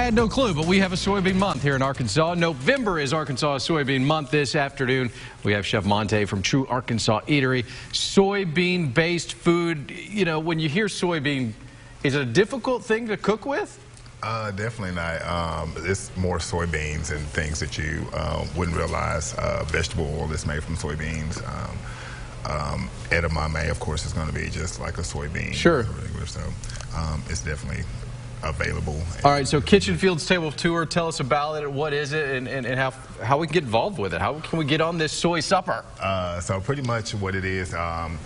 I had no clue, but we have a soybean month here in Arkansas. November is Arkansas Soybean Month. This afternoon, we have Chef Monte from True Arkansas Eatery. Soybean-based food. You know, when you hear soybean, is it a difficult thing to cook with? Uh, definitely not. Um, it's more soybeans and things that you um, wouldn't realize. Uh, vegetable oil is made from soybeans. Um, um, edamame, of course, is going to be just like a soybean. Sure. So um, it's definitely available. All right, so Kitchen Fields Table Tour, tell us about it. What is it and, and, and how, how we can get involved with it? How can we get on this soy supper? Uh, so pretty much what it is, um,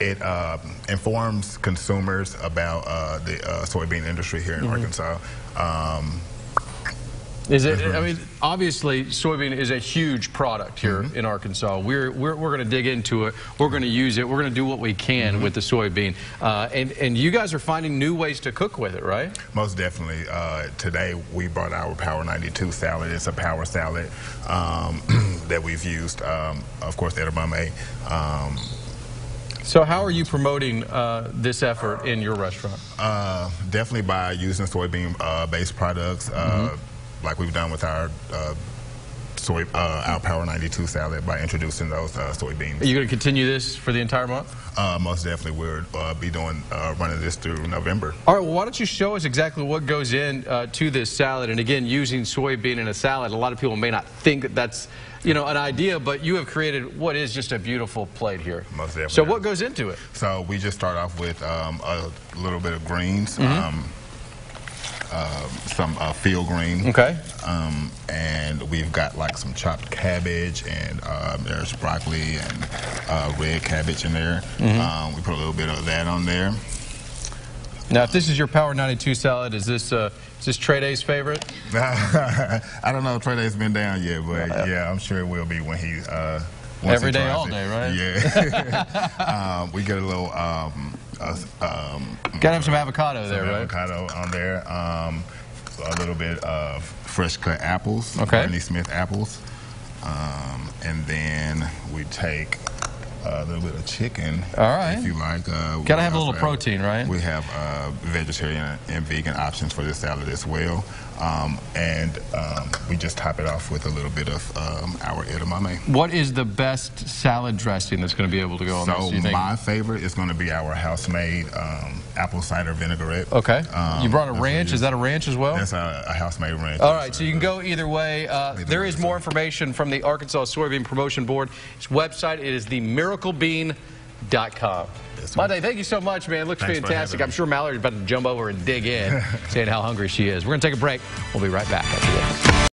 it uh, informs consumers about uh, the uh, soybean industry here in mm -hmm. Arkansas. Um, is it? I mean, obviously, soybean is a huge product here mm -hmm. in Arkansas. We're we're, we're going to dig into it. We're going to use it. We're going to do what we can mm -hmm. with the soybean. Uh, and and you guys are finding new ways to cook with it, right? Most definitely. Uh, today we brought our Power 92 salad. It's a power salad um, that we've used. Um, of course, edamame. Um, so how are you promoting uh, this effort in your restaurant? Uh, definitely by using soybean-based uh, products. Mm -hmm like we've done with our uh, soy, uh, our Power 92 salad by introducing those uh, soybeans. Are you going to continue this for the entire month? Uh, most definitely, we'll uh, be doing uh, running this through November. All right. Well, why don't you show us exactly what goes in uh, to this salad? And again, using soybean in a salad, a lot of people may not think that that's you know an idea, but you have created what is just a beautiful plate here. Most definitely. So what goes into it? So we just start off with um, a little bit of greens. Mm -hmm. um, uh, some uh, field green. Okay. Um, and we've got like some chopped cabbage and uh, there's broccoli and uh, red cabbage in there. Mm -hmm. um, we put a little bit of that on there. Now, if this is your Power 92 salad, is this uh, is this Trey Day's favorite? I don't know Trey Day's been down yet, but yeah, I'm sure it will be when he. Uh, Every day, all day, right? Yeah. um, we get a little um, Gotta have some avocado some there, right? Avocado on there. Um, a little bit of fresh cut apples. Okay. Granny Smith apples. Um, and then we take a little bit of chicken. All right. If you like. Uh, Gotta have a little protein, right? We have uh, vegetarian and vegan options for this salad as well. Um, and um, we just top it off with a little bit of um, our edamame. What is the best salad dressing that's going to be able to go on so this? So my favorite is going to be our house-made um, apple cider vinaigrette. Okay. Um, you brought a ranch. Is that a ranch as well? That's a, a house-made ranch. All right. So you can go either way. Uh, either there way, is more information from the Arkansas Soybean Promotion Board. Its website it is themiraclebean.com. Monte, thank you so much, man. Looks Thanks fantastic. I'm sure Mallory's about to jump over and dig in, saying how hungry she is. We're going to take a break. We'll be right back after this.